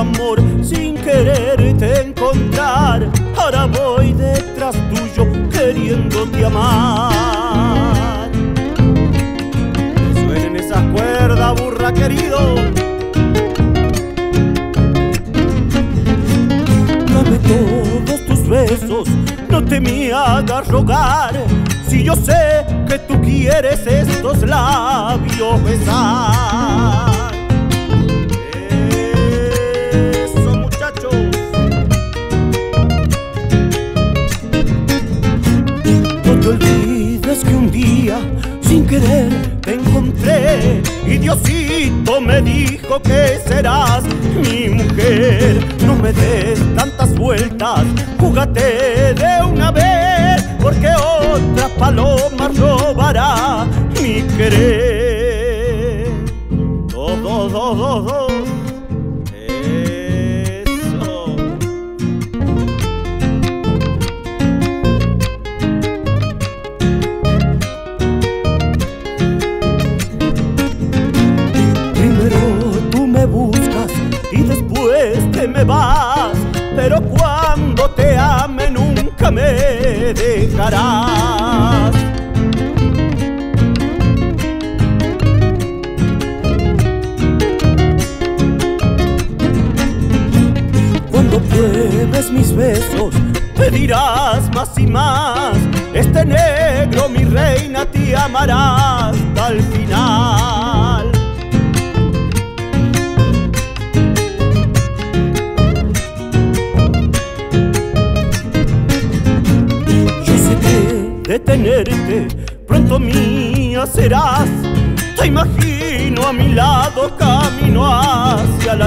amor sin quererte encontrar. Ahora voy detrás tuyo queriéndote amar. Que suenen esas cuerdas, burra querido. Dame todos tus besos, no te me hagas rogar. Si yo sé que tú quieres estos labios besar. Sin querer, te encontré y Diosito me dijo que serás mi mujer. No me des tantas vueltas, júgate de una vez, porque otra paloma robará mi querer. Dos, dos, dos, pero cuando te ame nunca me dejarás. Cuando pruebes mis besos, pedirás más y más. Este negro, mi reina, te amará de tenerte pronto mía serás. Te imagino a mi lado, camino hacia el